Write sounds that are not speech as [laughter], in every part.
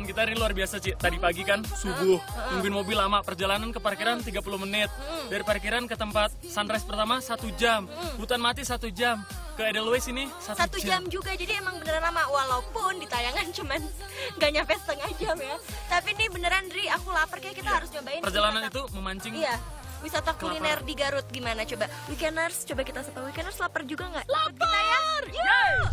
perjalanan kita ini luar biasa, Ci. Tadi pagi kan, subuh. Nungguin mobil lama. Perjalanan ke parkiran 30 menit. Dari parkiran ke tempat sunrise pertama, satu jam. Hutan mati satu jam. Ke Edelweiss ini satu, Satu jam juga, jadi emang beneran lama Walaupun di tayangan [laughs] cuman nggak nyampe setengah jam ya Tapi ini beneran Dri, aku lapar kayak kita harus nyobain Perjalanan wisata- itu memancing Iya Wisata kuliner di Garut gimana coba Weekenders, coba kita sapa Weekenders lapar juga nggak? Lapar! Kita ya?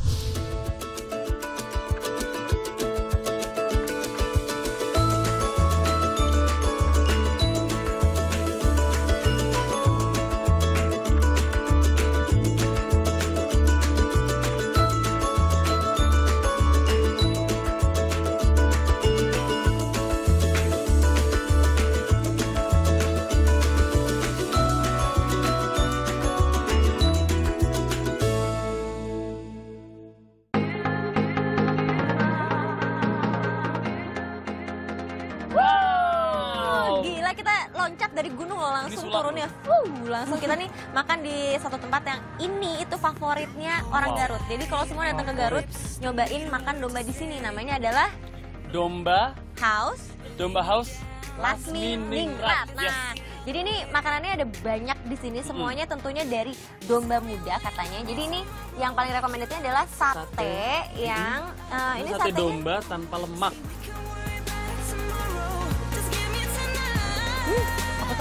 Dari gunung loh langsung sulap turunnya. Wuh, langsung kita nih makan di satu tempat yang ini itu favoritnya orang Wow. Garut. Jadi kalau semua datang ke Garut nyobain makan domba di sini namanya adalah Domba, House domba house Lasmi Ningrat. Yes. Nah, jadi ini makanannya ada banyak di sini semuanya tentunya dari domba muda katanya. Jadi ini yang paling recommendednya adalah sate, Sate. yang eh, ini Ini sate satenya domba tanpa lemak.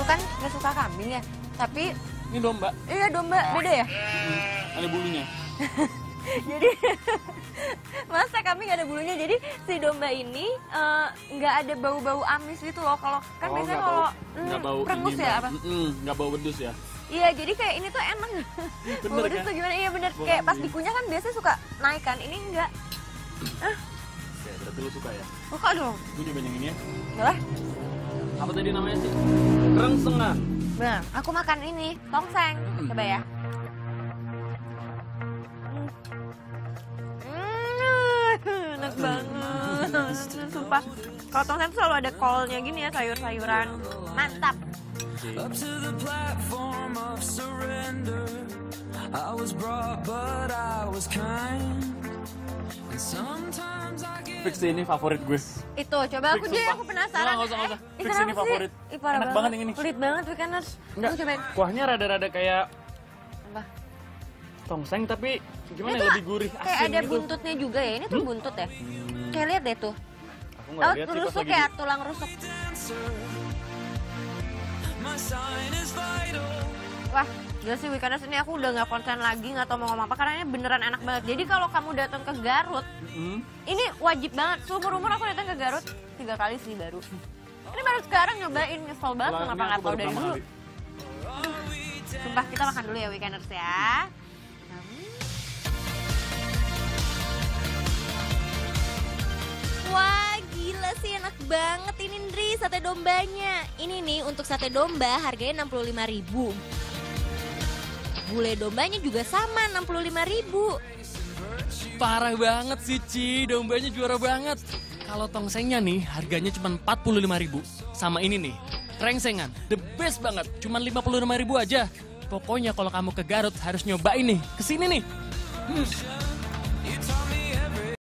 Kan gak suka kambing ya. Tapi Ini domba, iya domba beda ya. ada bulunya. [laughs] jadi [laughs] masa kambing gak ada bulunya. Jadi si domba ini eh, nggak ada bau-bau amis gitu loh. Kalau kan Oh, biasanya nggak kalau hmm, nggak bau perengus ini, ya apa? Nggak bau bedus ya. Iya, jadi kayak ini tuh enak. Bener [laughs] Bau pedes kan? tuh gimana? Iya bener. Bau Kayak pas dikunyah kan biasanya suka naik kan. Ini enggak. Oke, berarti lu suka ya. Suka dong. Gue nyobain yang ini ya. Boleh? Apa tadi namanya sih? Rengsengan. Nah, aku makan ini, tongseng. Coba ya. Hmm. Hmm, enak banget. Sumpah. Kalau tongseng tuh selalu ada kolnya gini ya, sayur-sayuran. Mantap. Up to the platform of surrender. I was brought, but I was kind. And get. Fix ini favorit gue. Itu, coba aku sumpah. aku penasaran. Nggak, nggak usah, nggak usah. Eh, Fix kenapa ini sih? favorit. Ih, parah Enak banget yang ini. Pelit banget, Weekenders. Enggak. Cobain. Kuahnya rada-rada kayak Apa? tongseng tapi gimana ya lebih gurih Kayak asin ada gitu. buntutnya juga ya. Ini tuh buntut ya. Kayak lihat deh tuh. Aku Oh, nggak lihat sih pas rusuk lagi. ya, tulang rusuk. Wah, gila sih Weekenders ini aku udah nggak konsen lagi, nggak tahu mau ngomong apa karena ini beneran enak banget. Jadi kalau kamu datang ke Garut, Mm. ini wajib banget. Seumur umur aku datang ke Garut tiga kali sih baru. Ini baru sekarang nyobain, nyesel banget kenapa nggak baru dari dulu. Sumpah kita makan dulu ya Weekenders ya. Wah gila sih enak banget ini Ndri sate dombanya. Ini nih untuk sate domba harganya 65.000 ribu. Gulai dombanya juga sama 65.000 ribu. Parah banget sih Ci, dombanya juara banget. Kalau tongsengnya nih harganya cuma 45.000 ribu. Sama ini nih, rengsengan, the best banget, cuma 55.000 ribu aja. Pokoknya kalau kamu ke Garut harus nyobain nih, ke sini nih. Hmm.